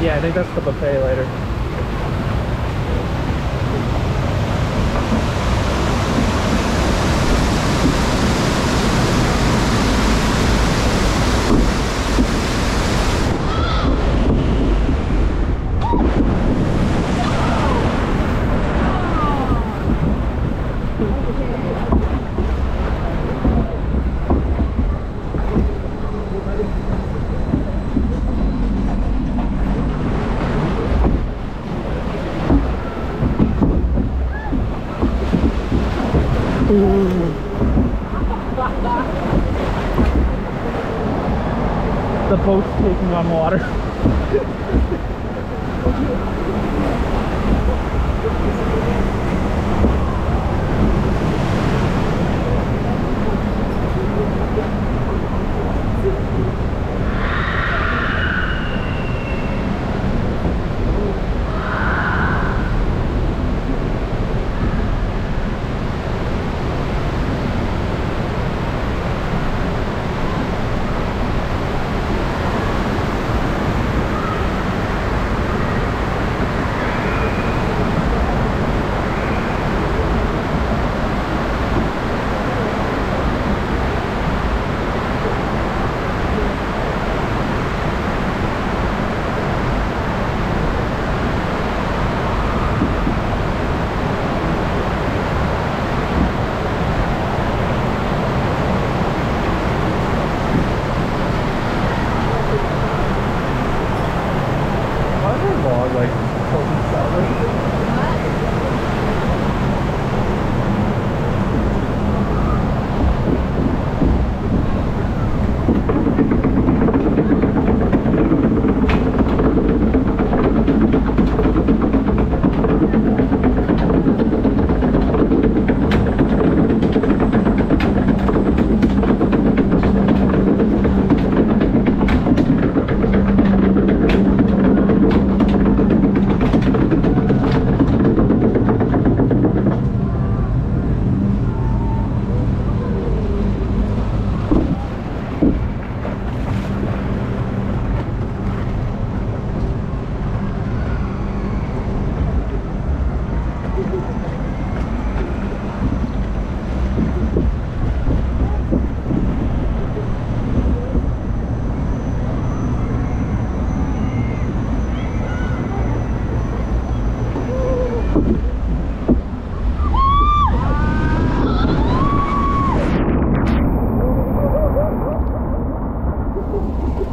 Yeah, I think that's the buffet later. The boat's taking on water.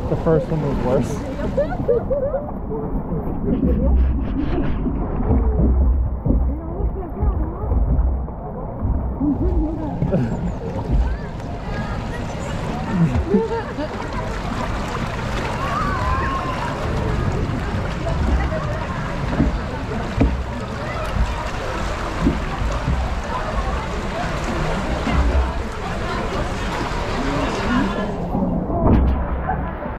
The first one was worse.